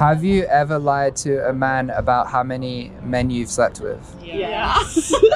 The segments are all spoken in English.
Have you ever lied to a man about how many men you've slept with? Yeah.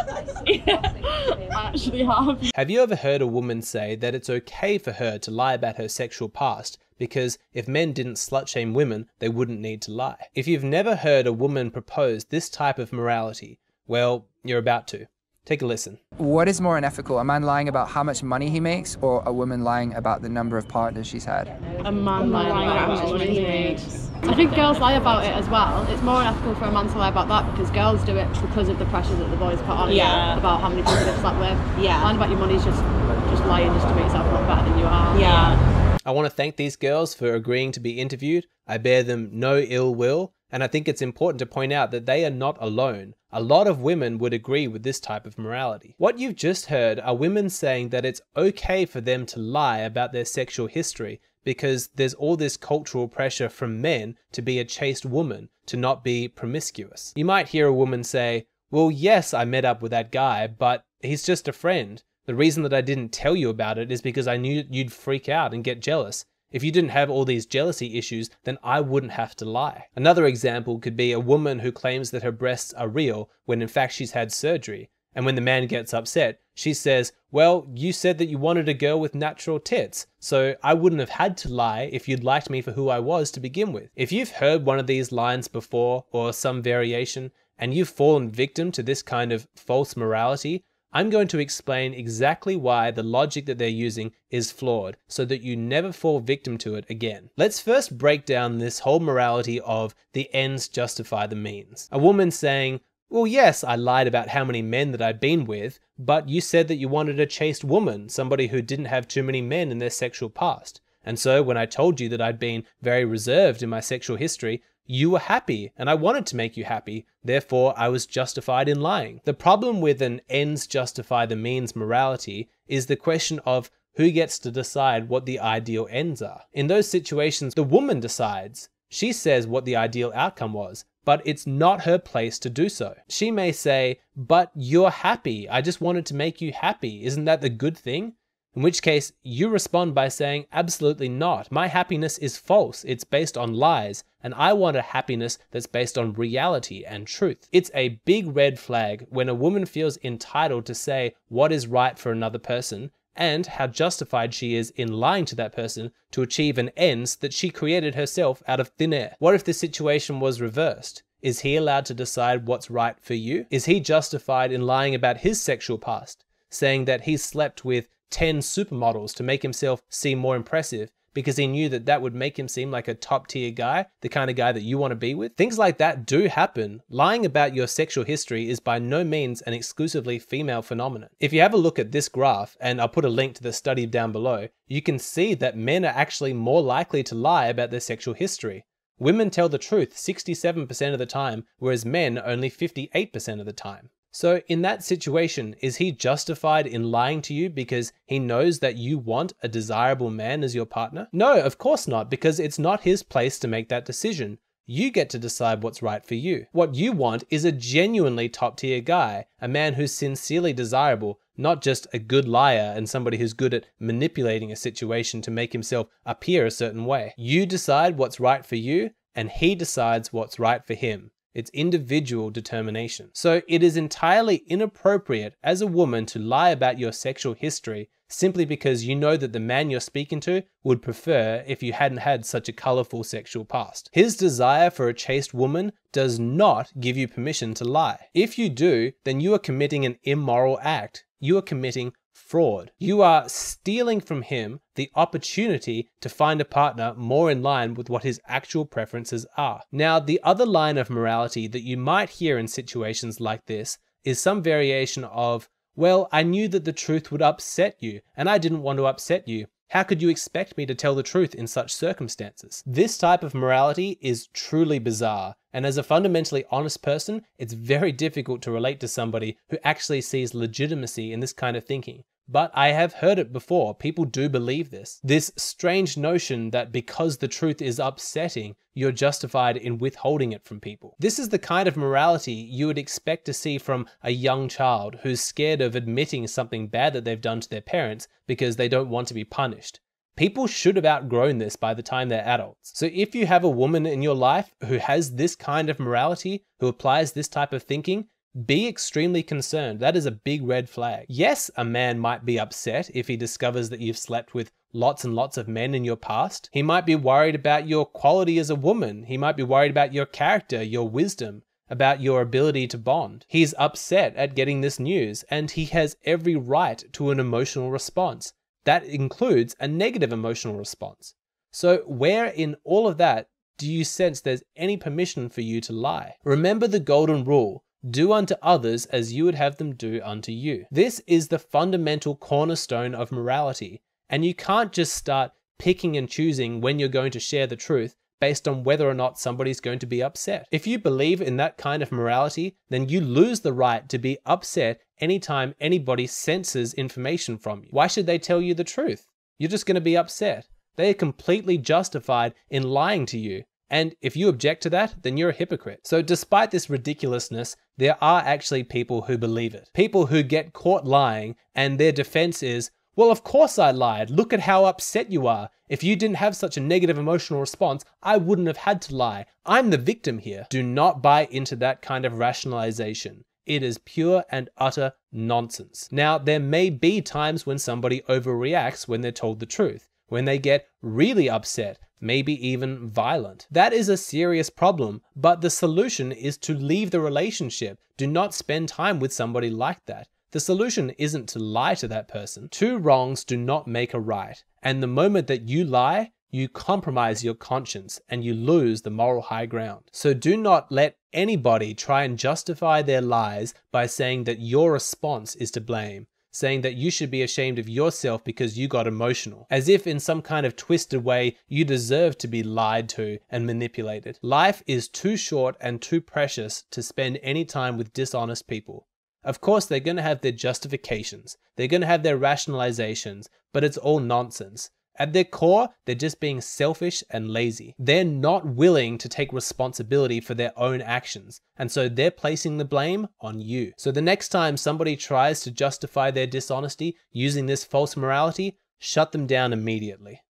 yeah. Actually have. Have you ever heard a woman say that it's okay for her to lie about her sexual past because if men didn't slut shame women, they wouldn't need to lie? If you've never heard a woman propose this type of morality, well, you're about to. Take a listen. What is more unethical, a man lying about how much money he makes or a woman lying about the number of partners she's had? A man lying about how much money he makes. I think girls lie about it as well. It's more unethical for a man to lie about that because girls do it because of the pressure that the boys put on Yeah. you about how many people they've slept with. Yeah. Lying about your money is just just lying just to make yourself look better than you are. Yeah. I want to thank these girls for agreeing to be interviewed. I bear them no ill will, and I think it's important to point out that they are not alone. A lot of women would agree with this type of morality. What you've just heard are women saying that it's okay for them to lie about their sexual history because there's all this cultural pressure from men to be a chaste woman, to not be promiscuous. You might hear a woman say, Well, yes, I met up with that guy, but he's just a friend. The reason that I didn't tell you about it is because I knew you'd freak out and get jealous. If you didn't have all these jealousy issues, then I wouldn't have to lie. Another example could be a woman who claims that her breasts are real when in fact she's had surgery. And when the man gets upset, she says, Well, you said that you wanted a girl with natural tits, so I wouldn't have had to lie if you'd liked me for who I was to begin with. If you've heard one of these lines before, or some variation, and you've fallen victim to this kind of false morality, I'm going to explain exactly why the logic that they're using is flawed so that you never fall victim to it again. Let's first break down this whole morality of the ends justify the means. A woman saying, well, yes, I lied about how many men that I'd been with, but you said that you wanted a chaste woman, somebody who didn't have too many men in their sexual past. And so when I told you that I'd been very reserved in my sexual history, you were happy, and I wanted to make you happy, therefore I was justified in lying. The problem with an ends justify the means morality is the question of who gets to decide what the ideal ends are. In those situations, the woman decides. She says what the ideal outcome was, but it's not her place to do so. She may say, But you're happy. I just wanted to make you happy. Isn't that the good thing? In which case, you respond by saying, Absolutely not. My happiness is false. It's based on lies, and I want a happiness that's based on reality and truth. It's a big red flag when a woman feels entitled to say what is right for another person and how justified she is in lying to that person to achieve an ends that she created herself out of thin air. What if the situation was reversed? Is he allowed to decide what's right for you? Is he justified in lying about his sexual past, saying that he slept with 10 supermodels to make himself seem more impressive because he knew that that would make him seem like a top tier guy, the kind of guy that you want to be with. Things like that do happen. Lying about your sexual history is by no means an exclusively female phenomenon. If you have a look at this graph, and I'll put a link to the study down below, you can see that men are actually more likely to lie about their sexual history. Women tell the truth 67% of the time, whereas men only 58% of the time. So, in that situation, is he justified in lying to you because he knows that you want a desirable man as your partner? No, of course not, because it's not his place to make that decision. You get to decide what's right for you. What you want is a genuinely top tier guy, a man who's sincerely desirable, not just a good liar and somebody who's good at manipulating a situation to make himself appear a certain way. You decide what's right for you, and he decides what's right for him. It's individual determination. So it is entirely inappropriate as a woman to lie about your sexual history simply because you know that the man you're speaking to would prefer if you hadn't had such a colorful sexual past. His desire for a chaste woman does not give you permission to lie. If you do, then you are committing an immoral act. You are committing fraud. You are stealing from him the opportunity to find a partner more in line with what his actual preferences are. Now, the other line of morality that you might hear in situations like this is some variation of, well, I knew that the truth would upset you, and I didn't want to upset you. How could you expect me to tell the truth in such circumstances? This type of morality is truly bizarre, and as a fundamentally honest person, it's very difficult to relate to somebody who actually sees legitimacy in this kind of thinking. But I have heard it before. People do believe this. This strange notion that because the truth is upsetting, you're justified in withholding it from people. This is the kind of morality you would expect to see from a young child who's scared of admitting something bad that they've done to their parents because they don't want to be punished. People should have outgrown this by the time they're adults. So if you have a woman in your life who has this kind of morality, who applies this type of thinking, be extremely concerned. That is a big red flag. Yes, a man might be upset if he discovers that you've slept with lots and lots of men in your past. He might be worried about your quality as a woman. He might be worried about your character, your wisdom, about your ability to bond. He's upset at getting this news and he has every right to an emotional response. That includes a negative emotional response. So, where in all of that do you sense there's any permission for you to lie? Remember the golden rule do unto others as you would have them do unto you. This is the fundamental cornerstone of morality, and you can't just start picking and choosing when you're going to share the truth based on whether or not somebody's going to be upset. If you believe in that kind of morality, then you lose the right to be upset anytime anybody senses information from you. Why should they tell you the truth? You're just going to be upset. They are completely justified in lying to you. And if you object to that, then you're a hypocrite. So, despite this ridiculousness, there are actually people who believe it. People who get caught lying, and their defense is, well, of course I lied. Look at how upset you are. If you didn't have such a negative emotional response, I wouldn't have had to lie. I'm the victim here. Do not buy into that kind of rationalization. It is pure and utter nonsense. Now, there may be times when somebody overreacts when they're told the truth, when they get really upset, maybe even violent. That is a serious problem, but the solution is to leave the relationship. Do not spend time with somebody like that. The solution isn't to lie to that person. Two wrongs do not make a right. And the moment that you lie, you compromise your conscience and you lose the moral high ground. So do not let anybody try and justify their lies by saying that your response is to blame, saying that you should be ashamed of yourself because you got emotional, as if in some kind of twisted way you deserve to be lied to and manipulated. Life is too short and too precious to spend any time with dishonest people. Of course, they're going to have their justifications, they're going to have their rationalizations, but it's all nonsense. At their core, they're just being selfish and lazy. They're not willing to take responsibility for their own actions, and so they're placing the blame on you. So the next time somebody tries to justify their dishonesty using this false morality, shut them down immediately.